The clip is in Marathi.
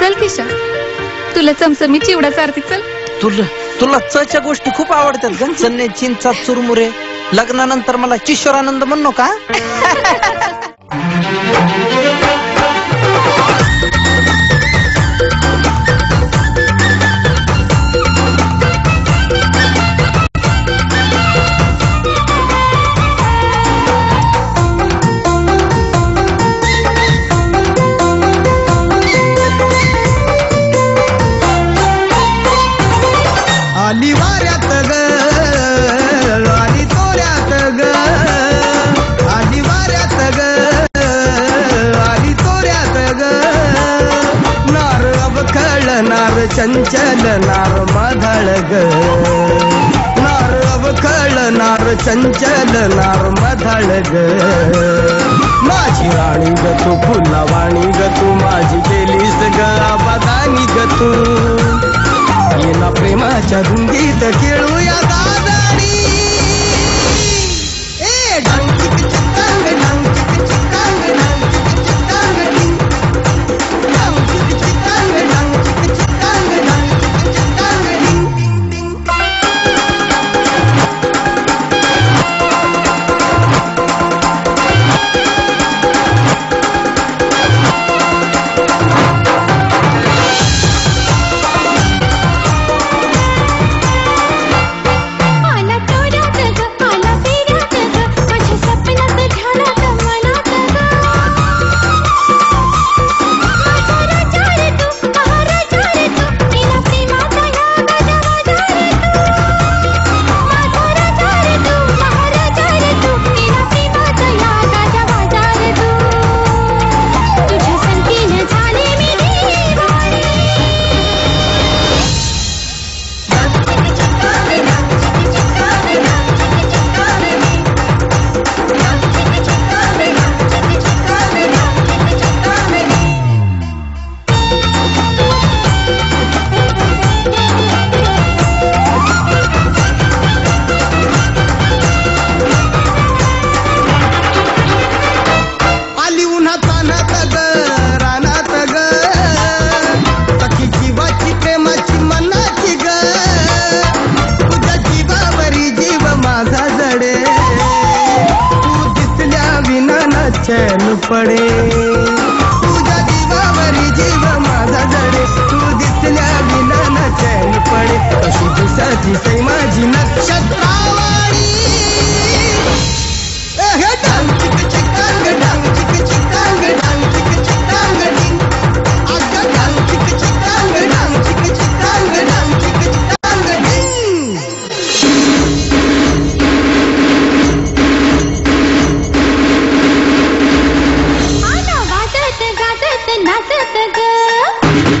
चल किशा तुला चमचमी चिवडा चारती चल. तुला तुला चच्या गोष्टी खूप आवडतात ग. चन्ने चिंचा चुरमुरे. लग्नानंतर मला किशोरानंद म्हणू का चंचल नार ग नार अवखळ नार चंचल नार ग माझी राणी ग तू फुलावाणी ग तू माझी केलीस ग आबादानी ग तू ये ना प्रेमाच्या धुंदीत खेळूया पडे. तुझ्या जीवावरी जीव माझा जडे. तू दिसल्या विना न चैन पडे. कशी दिसाची सै माझी नक्षत्रावाणी नाचत ग.